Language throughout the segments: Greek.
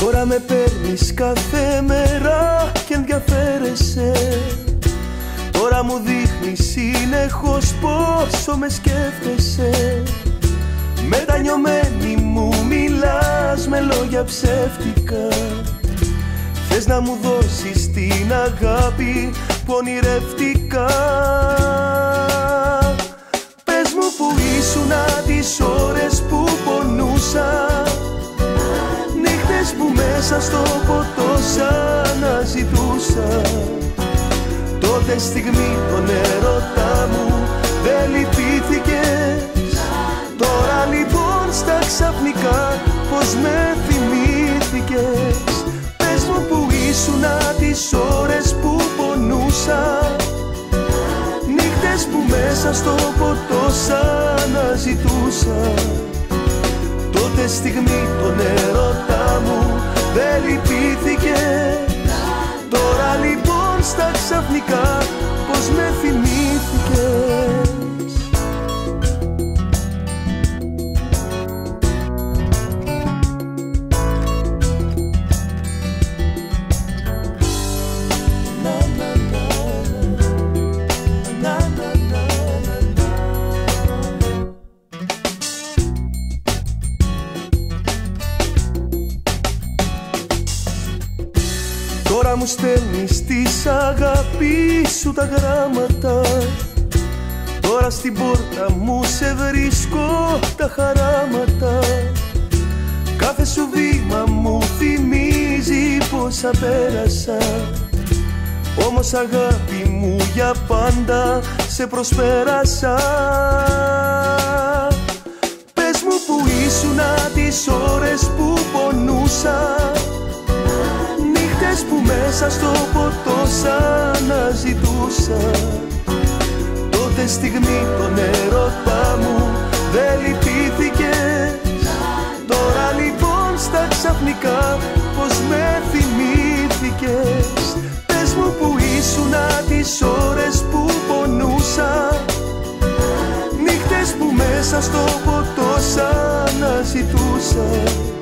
Τώρα με παίρνεις κάθε μέρα και ενδιαφέρεσαι. Τώρα μου δείχνεις συνεχώς πόσο με σκέφτεσαι. Μετανιωμένη μου μιλάς με λόγια ψεύτικα. Θες να μου δώσεις την αγάπη που ονειρευτικά Πες μου που ήσουν μέσα στο ποτό σαν να ζητούσα. Τότε στιγμή τον έρωτά μου δεν λυπήθηκες. Τώρα λοιπόν στα ξαφνικά πως με θυμήθηκες. Πες μου που ήσουνα τις ώρες που πονούσα. Νύχτες που μέσα στο ποτό σαν να ζητούσα. Τότε στιγμή τον έρωτά στα ξαφνικά πως με θυμήθηκε μου στέλνεις της αγάπη σου τα γράμματα. Τώρα στην πόρτα μου σε βρίσκω τα χαράματα. Κάθε σου βήμα μου θυμίζει πως απέρασα. Όμως αγάπη μου για πάντα σε προσπέρασα. Πες μου που ήσουνα τις ώρες που Νύχτες που μέσα στο ποτό σαν να ζητούσα Τότε στιγμή τον έρωτά μου δεν λυπήθηκες. Τώρα λοιπόν στα ξαφνικά πως με θυμήθηκες. Πες μου που ήσουνα τις ώρες που πονούσα. Νύχτες που μέσα στο ποτό σαν να ζητούσα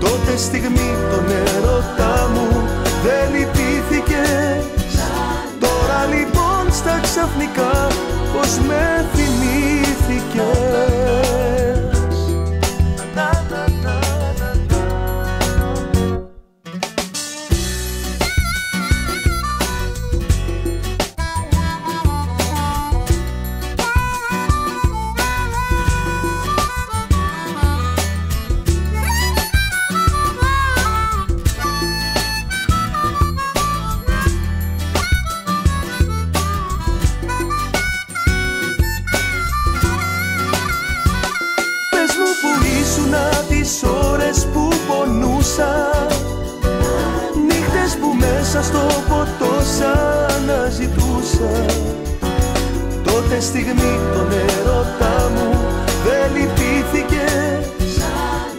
Τότε στιγμή τον έρωτά μου δεν λυπήθηκες Τώρα λοιπόν στα ξαφνικά πως με θυμήθηκες πονούσα Νύχτες που μέσα στο ποτό σαν να ζητούσα Τότε στιγμή τον έρωτά μου δεν λυπήθηκες.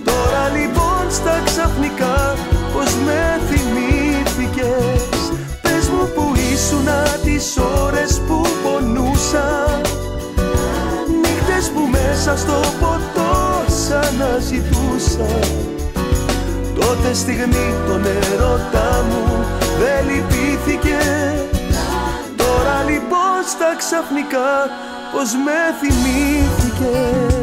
Τώρα λοιπόν στα ξαφνικά πως με θυμήθηκες. Πες μου που ήσουνα τις ώρες που πονούσα. Νύχτες που μέσα στο ποτό σαν να ζητούσα Τότε στιγμή τον έρωτά μου δεν λυπήθηκες. Τώρα λοιπόν στα ξαφνικά πως με θυμήθηκες